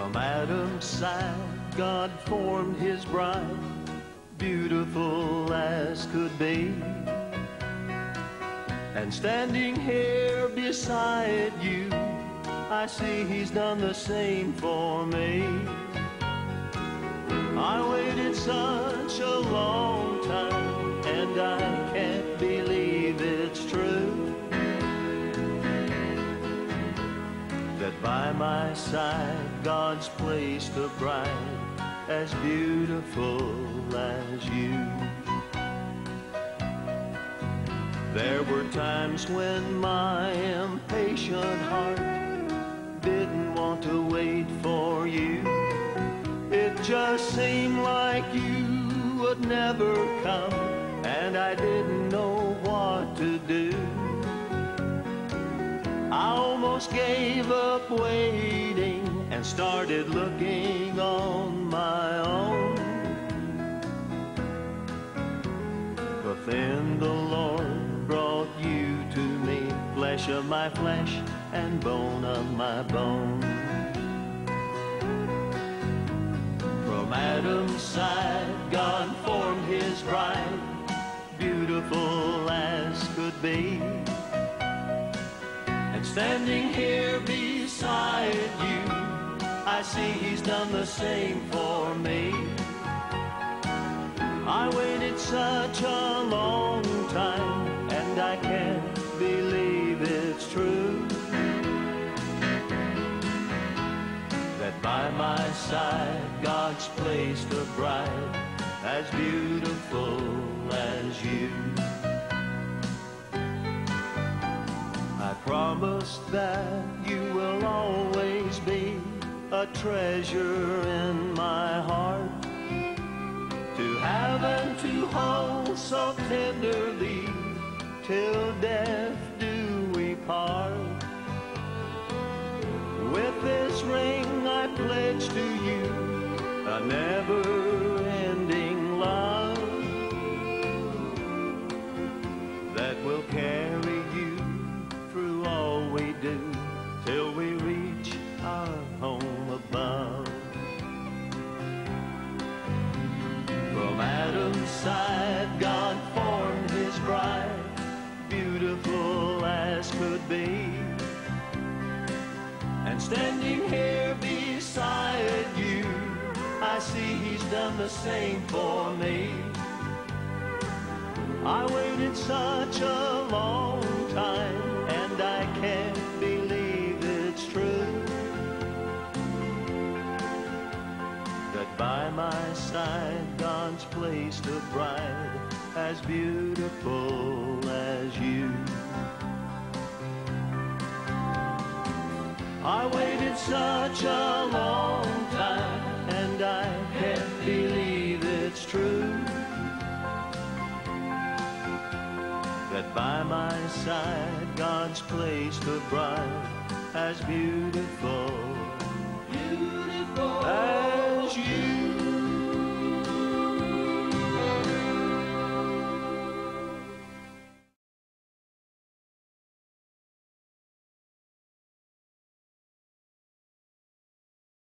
From Adam's side, God formed his bride, beautiful as could be. And standing here beside you, I see he's done the same for me. I waited such a That by my side, God's placed a bride as beautiful as you. There were times when my impatient heart didn't want to wait for you. It just seemed like you would never come, and I didn't know what to do. Almost gave up waiting and started looking on my own. But then the Lord brought you to me, flesh of my flesh and bone of my bone. From Adam's side, God formed his bride, beautiful as could be. And standing here beside you, I see he's done the same for me. I waited such a long time, and I can't believe it's true. That by my side, God's placed a bride as beautiful as you. Promise that you will always be a treasure in my heart to have and to hold so tenderly till death do we part. With this ring I pledge to you I never-ending side, God formed his bride, beautiful as could be. And standing here beside you, I see he's done the same for me. I waited such a long That by my side, God's placed a bride as beautiful as you. I waited such a long time, and I can't believe it's true. That by my side, God's placed a bride as beautiful, beautiful as you.